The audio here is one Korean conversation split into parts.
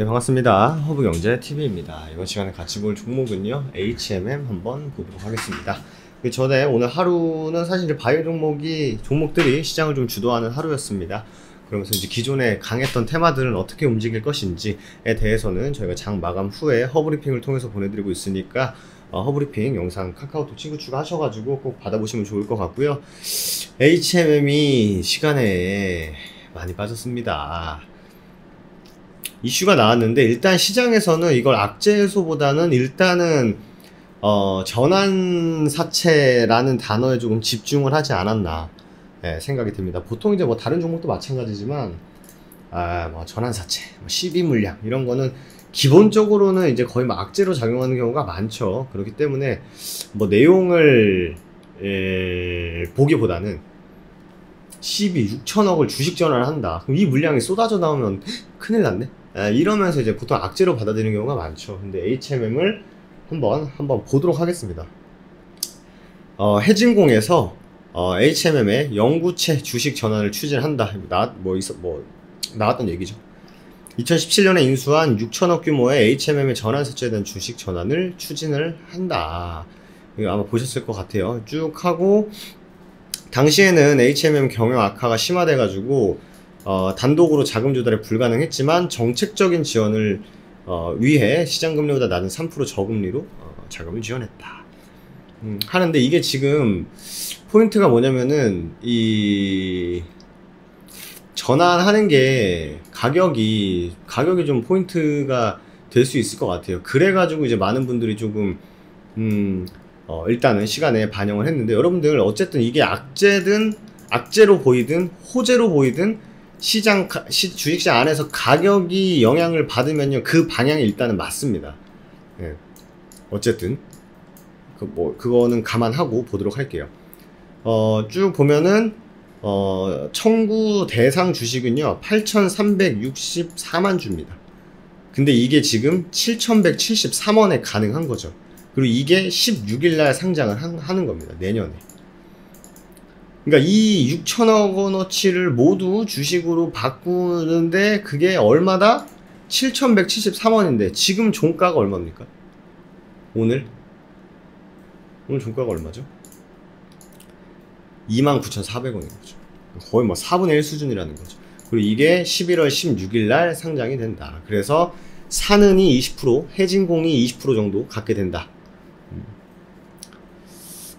네 반갑습니다. 허브경제TV입니다. 이번 시간에 같이 볼 종목은요 HMM 한번 보도록 하겠습니다. 그 전에 오늘 하루는 사실 바이오 종목이 종목들이 시장을 좀 주도하는 하루였습니다. 그러면서 이제 기존에 강했던 테마들은 어떻게 움직일 것인지에 대해서는 저희가 장 마감 후에 허브리핑을 통해서 보내드리고 있으니까 어, 허브리핑 영상 카카오톡 친구 추가하셔가지고 꼭 받아보시면 좋을 것 같고요. HMM이 시간에 많이 빠졌습니다 이슈가 나왔는데 일단 시장에서는 이걸 악재 해소보다는 일단은 어, 전환 사채라는 단어에 조금 집중을 하지 않았나 예, 생각이 듭니다. 보통 이제 뭐 다른 종목도 마찬가지지만 아, 뭐 전환 사채, 뭐 시비 물량 이런 거는 기본적으로는 이제 거의 막 악재로 작용하는 경우가 많죠. 그렇기 때문에 뭐 내용을 에, 보기보다는 12, 6천억을 주식 전환을 한다. 그럼 이 물량이 쏟아져 나오면 큰일 났네. 아, 이러면서 이제 보통 악재로 받아들이는 경우가 많죠. 근데 HMM을 한번 한번 보도록 하겠습니다. 어, 해진공에서 어, HMM의 영구채 주식 전환을 추진한다. 나, 뭐, 있어, 뭐, 나왔던 얘기죠. 2017년에 인수한 6천억 규모의 HMM의 전환 세제에 대한 주식 전환을 추진을 한다. 아마 보셨을 것 같아요. 쭉 하고, 당시에는 HMM 경영 악화가 심화돼가지고, 어, 단독으로 자금 조달이 불가능했지만 정책적인 지원을 어, 위해 시장 금리보다 낮은 3% 저금리로 어, 자금을 지원했다. 음, 하는데 이게 지금 포인트가 뭐냐면은 이 전환하는 게 가격이 가격이 좀 포인트가 될 수 있을 것 같아요. 그래가지고 이제 많은 분들이 조금 음, 어, 일단은 시간에 반영을 했는데 여러분들 어쨌든 이게 악재든 악재로 보이든 호재로 보이든 시장 시, 주식시장 안에서 가격이 영향을 받으면요 그 방향이 일단은 맞습니다. 예. 어쨌든 그 뭐 그거는 감안하고 보도록 할게요. 어, 쭉 보면은 어, 청구 대상 주식은요 8,364만 주입니다. 근데 이게 지금 7,173원에 가능한 거죠. 그리고 이게 16일 날 상장을 하는 겁니다. 내년에. 그러니까 이 6천억 원어치를 모두 주식으로 바꾸는데 그게 얼마다? 7,173원인데 지금 종가가 얼마입니까? 오늘? 오늘 종가가 얼마죠? 29,400원인 거죠. 거의 뭐 4분의 1 수준이라는 거죠. 그리고 이게 11월 16일 날 상장이 된다. 그래서 사는이 20%, 해진공이 20% 정도 갖게 된다.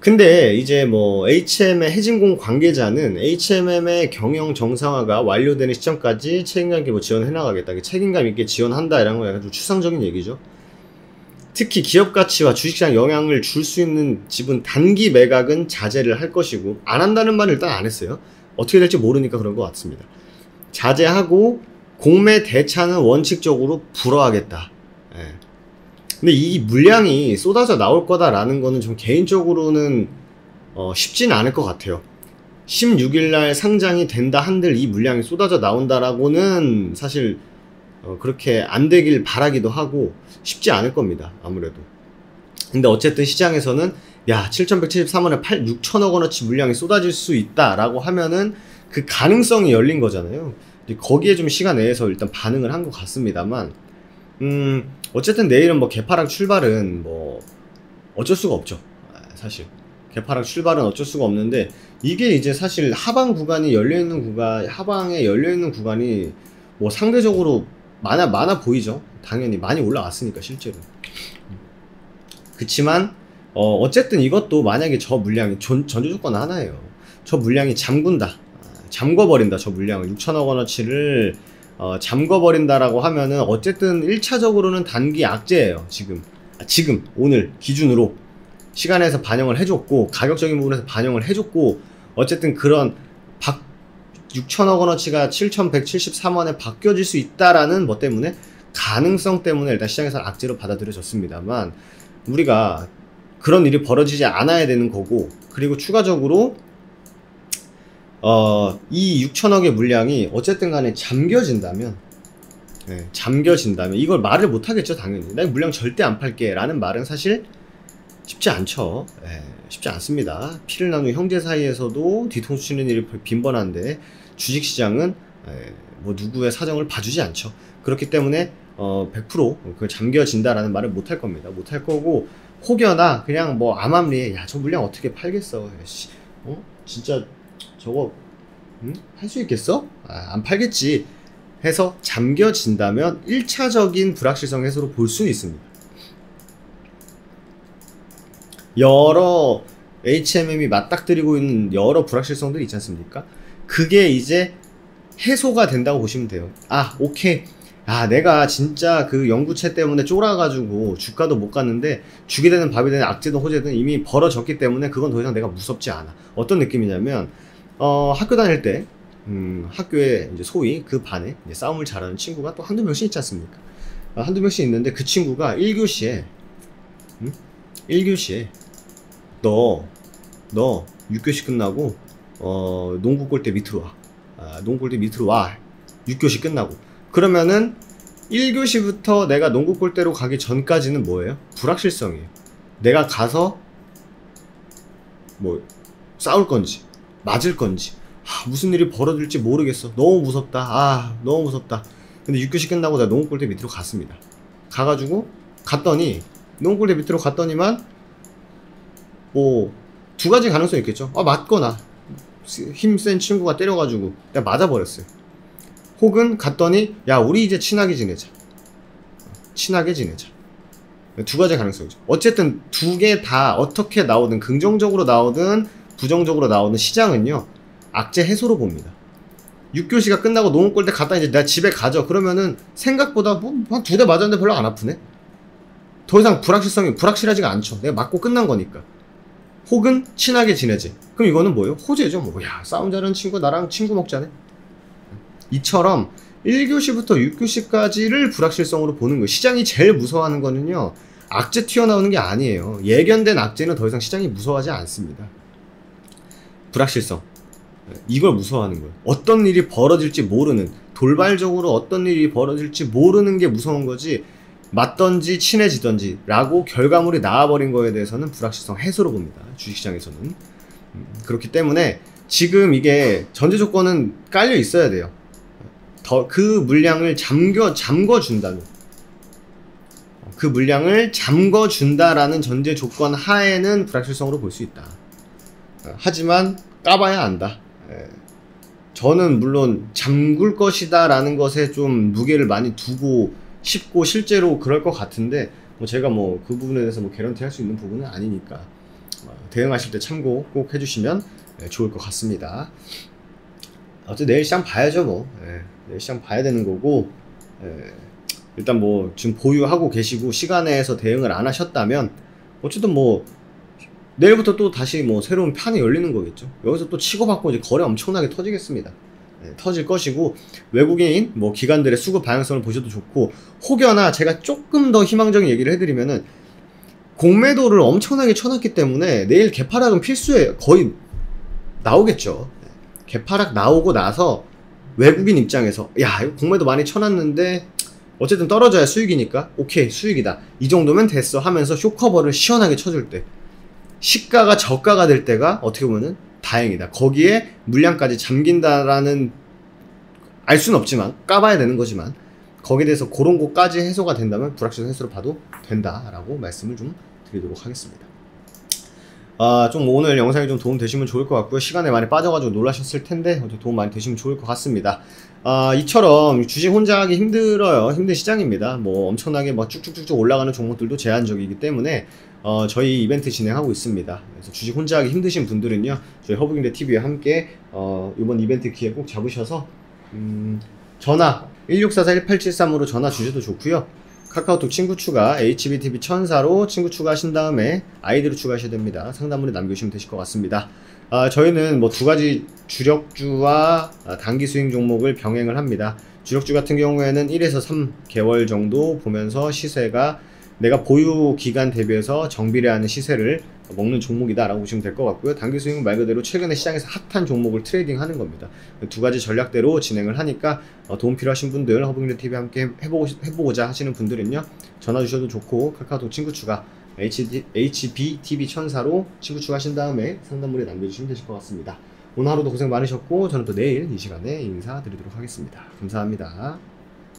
근데 이제 뭐 HM의 해진공 관계자는 HMM의 경영 정상화가 완료되는 시점까지 책임감 있게 뭐 지원해 나가겠다. 책임감 있게 지원한다 이런 거 약간 좀 추상적인 얘기죠. 특히 기업 가치와 주식시장 영향을 줄 수 있는 지분 단기 매각은 자제를 할 것이고 안 한다는 말은 일단 안 했어요. 어떻게 될지 모르니까 그런 것 같습니다. 자제하고 공매 대차는 원칙적으로 불허하겠다. 예. 근데 이 물량이 쏟아져 나올 거다라는 거는 좀 개인적으로는 어, 쉽지는 않을 것 같아요. 16일날 상장이 된다 한들 이 물량이 쏟아져 나온다라고는 사실 어, 그렇게 안 되길 바라기도 하고 쉽지 않을 겁니다. 아무래도. 근데 어쨌든 시장에서는 야 7,173원에 8, 6천억 원어치 물량이 쏟아질 수 있다라고 하면은 그 가능성이 열린 거잖아요. 거기에 좀 시간 내에서 일단 반응을 한 것 같습니다만 음 어쨌든 내일은 뭐 개파랑 출발은 뭐 어쩔 수가 없죠. 아, 사실 개파랑 출발은 어쩔 수가 없는데 이게 이제 사실 하방 구간이 열려 있는 구간 하방에 열려 있는 구간이 뭐 상대적으로 많아 많아 보이죠. 당연히 많이 올라왔으니까 실제로. 그치만 어 어쨌든 이것도 만약에 저 물량이 전, 전제 조건 하나예요. 저 물량이 잠군다. 아, 잠궈버린다. 저 물량을 6천억 원어치를 어, 잠궈버린다라고 하면은 어쨌든 1차적으로는 단기 악재예요 지금. 아, 지금 오늘 기준으로 시간에서 반영을 해줬고 가격적인 부분에서 반영을 해줬고 어쨌든 그런 박 6천억 원어치가 7,173원에 바뀌어질 수 있다라는 뭐 때문에 가능성 때문에 일단 시장에서 악재로 받아들여졌습니다만 우리가 그런 일이 벌어지지 않아야 되는 거고 그리고 추가적으로 어, 이 6천억의 물량이 어쨌든 간에 잠겨진다면, 네, 잠겨진다면, 이걸 말을 못 하겠죠, 당연히. 나 물량 절대 안 팔게. 라는 말은 사실 쉽지 않죠. 네, 쉽지 않습니다. 피를 나눈 형제 사이에서도 뒤통수 치는 일이 빈번한데, 주식시장은, 네, 뭐 누구의 사정을 봐주지 않죠. 그렇기 때문에, 어, 100%그 잠겨진다라는 말을 못 할 겁니다. 못 할 거고 혹여나 그냥 뭐 암암리에 야 저 물량 어떻게 팔겠어? 어 진짜 저거 응? 할수 있겠어? 아, 안 팔겠지. 해서 잠겨진다면 1차적인 불확실성 해소로 볼 수는 있습니다. 여러 HMM이 맞닥뜨리고 있는 여러 불확실성들이 있지 않습니까? 그게 이제 해소가 된다고 보시면 돼요. 아, 오케이. 아, 내가 진짜 그 연구체 때문에 쫄아가지고 주가도 못 갔는데 주게 되는 밥이 되는 악재든 호재든 이미 벌어졌기 때문에 그건 더 이상 내가 무섭지 않아. 어떤 느낌이냐면, 어, 학교 다닐 때, 음, 학교에 이제 소위 그 반에 싸움을 잘하는 친구가 또 한두 명씩 있지 않습니까? 아, 한두 명씩 있는데 그 친구가 1교시에, 음? 1교시에, 너, 너 6교시 끝나고, 어, 농구 골대 밑으로 와. 아, 농구 골대 밑으로 와. 6교시 끝나고. 그러면은 1교시부터 내가 농구 골대로 가기 전까지는 뭐예요? 불확실성이에요. 내가 가서 뭐 싸울 건지 맞을 건지 아, 무슨 일이 벌어질지 모르겠어. 너무 무섭다. 아 너무 무섭다. 근데 6교시 끝나고 내가 농구 골대 밑으로 갔습니다. 가가지고 갔더니 농구 골대 밑으로 갔더니만 뭐 두 가지 가능성이 있겠죠. 아 맞거나 힘 센 친구가 때려가지고 내가 맞아버렸어요. 혹은 갔더니 야 우리 이제 친하게 지내자 친하게 지내자 두 가지 가능성이죠 어쨌든 두 개 다 어떻게 나오든 긍정적으로 나오든 부정적으로 나오는 시장은요 악재 해소로 봅니다 6교시가 끝나고 농구 골때 갔다 이제 내가 집에 가죠 그러면은 생각보다 뭐 한 두 대 맞았는데 별로 안 아프네 더 이상 불확실성이 불확실하지가 않죠 내가 맞고 끝난 거니까 혹은 친하게 지내지 그럼 이거는 뭐예요 호재죠 뭐야 싸움 잘하는 친구 나랑 친구 먹자네 이처럼 1교시부터 6교시까지를 불확실성으로 보는 거예요. 시장이 제일 무서워하는 거는요. 악재 튀어나오는 게 아니에요. 예견된 악재는 더 이상 시장이 무서워하지 않습니다. 불확실성. 이걸 무서워하는 거예요. 어떤 일이 벌어질지 모르는, 돌발적으로 어떤 일이 벌어질지 모르는 게 무서운 거지, 맞던지 친해지던지 라고 결과물이 나와버린 거에 대해서는 불확실성 해소로 봅니다. 주식시장에서는. 음, 그렇기 때문에 지금 이게 전제 조건은 깔려 있어야 돼요. 더 그 물량을 잠겨 잠궈 준다는 그 물량을 잠궈 준다라는 전제 조건 하에는 불확실성으로 볼 수 있다. 하지만 까봐야 안다. 예. 저는 물론 잠글 것이다라는 것에 좀 무게를 많이 두고 싶고 실제로 그럴 것 같은데 뭐 제가 뭐 그 부분에 대해서 뭐 개런티 할 수 있는 부분은 아니니까 어, 대응하실 때 참고 꼭 해주시면 예, 좋을 것 같습니다. 어쨌든 내일 시장 봐야죠 뭐. 예. 네, 시장 봐야 되는 거고 예, 일단 뭐 지금 보유하고 계시고 시간에서 대응을 안 하셨다면 어쨌든 뭐 내일부터 또 다시 뭐 새로운 판이 열리는 거겠죠. 여기서 또 치고받고 이제 거래 엄청나게 터지겠습니다. 네, 터질 것이고 외국인 뭐 기관들의 수급 방향성을 보셔도 좋고 혹여나 제가 조금 더 희망적인 얘기를 해드리면은 공매도를 엄청나게 쳐놨기 때문에 내일 개파락은 필수예요. 거의 나오겠죠. 네, 개파락 나오고 나서 외국인 입장에서 야 이거 공매도 많이 쳐놨는데 어쨌든 떨어져야 수익이니까 오케이 수익이다 이 정도면 됐어 하면서 쇼커버를 시원하게 쳐줄 때 시가가 저가가 될 때가 어떻게 보면은 다행이다. 거기에 물량까지 잠긴다라는 알 수는 없지만 까봐야 되는 거지만 거기에 대해서 그런 것까지 해소가 된다면 불확실성 해소로 봐도 된다라고 말씀을 좀 드리도록 하겠습니다 아, 좀 오늘 영상이 좀 도움 되시면 좋을 것 같고요. 시간에 많이 빠져가지고 놀라셨을 텐데, 도움 많이 되시면 좋을 것 같습니다. 아, 이처럼 주식 혼자 하기 힘들어요. 힘든 시장입니다. 뭐 엄청나게 막 쭉쭉쭉쭉 올라가는 종목들도 제한적이기 때문에, 어, 저희 이벤트 진행하고 있습니다. 그래서 주식 혼자 하기 힘드신 분들은요, 저희 허브గిం대 TV와 함께, 어, 이번 이벤트 기회 꼭 잡으셔서, 음, 전화 1644-1873으로 전화 주셔도 좋고요. 카카오톡 친구 추가 HBTV 천사로 친구 추가하신 다음에 아이디로 추가하셔야 됩니다. 상담문에 남겨주시면 되실 것 같습니다. 아, 저희는 뭐 두 가지 주력주와 아, 단기 수익 종목을 병행을 합니다. 주력주 같은 경우에는 1에서 3개월 정도 보면서 시세가 내가 보유 기간 대비해서 정비를 하는 시세를 먹는 종목이다라고 보시면 될 것 같고요. 단기 수익은 말 그대로 최근에 시장에서 핫한 종목을 trading 하는 겁니다. 두 가지 전략대로 진행을 하니까 어, 도움 필요하신 분들 허브인드 TV 함께 해보고, 해보고자 하시는 분들은요. 전화 주셔도 좋고 카카오톡 친구 추가 HD, HBTV 천사로 친구 추가하신 다음에 상담물에 남겨주시면 되실 것 같습니다. 오늘 하루도 고생 많으셨고 저는 또 내일 이 시간에 인사드리도록 하겠습니다. 감사합니다.